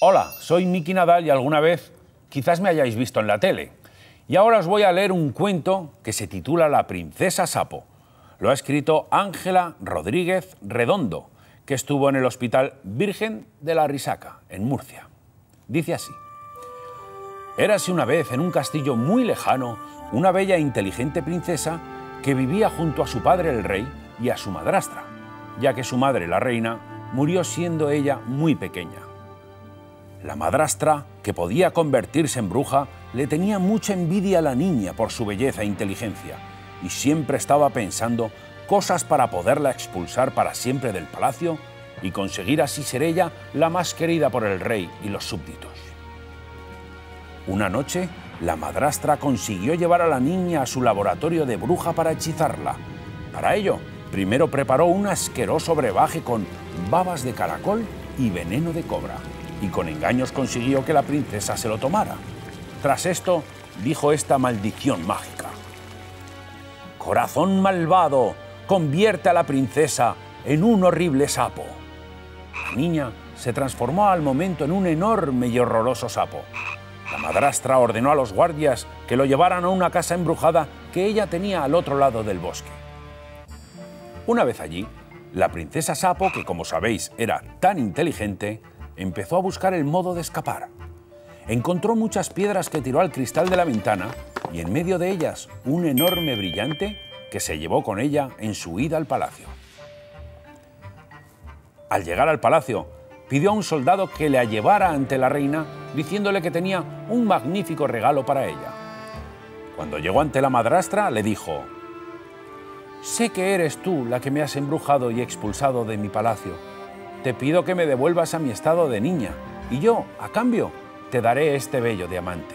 Hola, soy Miki Nadal y alguna vez quizás me hayáis visto en la tele. Y ahora os voy a leer un cuento que se titula La princesa Sapo. Lo ha escrito Ángela Rodríguez Redondo, que estuvo en el Hospital Virgen de la Risaca, en Murcia. Dice así. Érase una vez en un castillo muy lejano una bella e inteligente princesa que vivía junto a su padre el rey y a su madrastra, ya que su madre la reina murió siendo ella muy pequeña. La madrastra, que podía convertirse en bruja, le tenía mucha envidia a la niña por su belleza e inteligencia, y siempre estaba pensando cosas para poderla expulsar para siempre del palacio y conseguir así ser ella la más querida por el rey y los súbditos. Una noche, la madrastra consiguió llevar a la niña a su laboratorio de bruja para hechizarla. Para ello, primero preparó un asqueroso brebaje con babas de caracol y veneno de cobra, y con engaños consiguió que la princesa se lo tomara. Tras esto, dijo esta maldición mágica. Corazón malvado, convierte a la princesa en un horrible sapo. La niña se transformó al momento en un enorme y horroroso sapo. La madrastra ordenó a los guardias que lo llevaran a una casa embrujada que ella tenía al otro lado del bosque. Una vez allí, la princesa Sapo, que como sabéis era tan inteligente, empezó a buscar el modo de escapar. Encontró muchas piedras que tiró al cristal de la ventana y en medio de ellas un enorme brillante que se llevó con ella en su ida al palacio. Al llegar al palacio, pidió a un soldado que la llevara ante la reina diciéndole que tenía un magnífico regalo para ella. Cuando llegó ante la madrastra, le dijo, Sé que eres tú la que me has embrujado y expulsado de mi palacio. Te pido que me devuelvas a mi estado de niña, y yo, a cambio, te daré este bello diamante.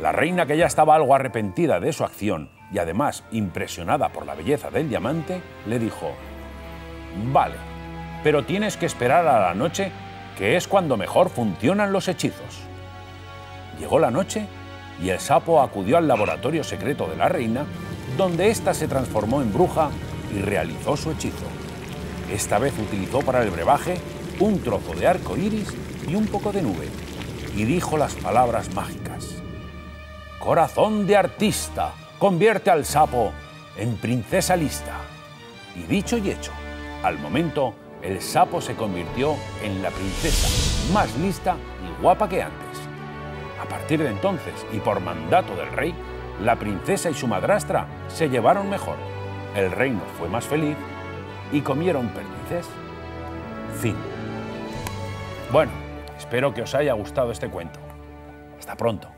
La reina, que ya estaba algo arrepentida de su acción y además impresionada por la belleza del diamante, le dijo, Vale, pero tienes que esperar a la noche, que es cuando mejor funcionan los hechizos. Llegó la noche y el sapo acudió al laboratorio secreto de la reina, donde ésta se transformó en bruja y realizó su hechizo. Esta vez utilizó para el brebaje un trozo de arco iris y un poco de nube, y dijo las palabras mágicas: Corazón de artista, convierte al sapo en princesa lista. Y dicho y hecho, al momento, el sapo se convirtió en la princesa más lista y guapa que antes. A partir de entonces, y por mandato del rey, la princesa y su madrastra se llevaron mejor. El reino fue más feliz y comieron perdices. Fin. Bueno, espero que os haya gustado este cuento. Hasta pronto.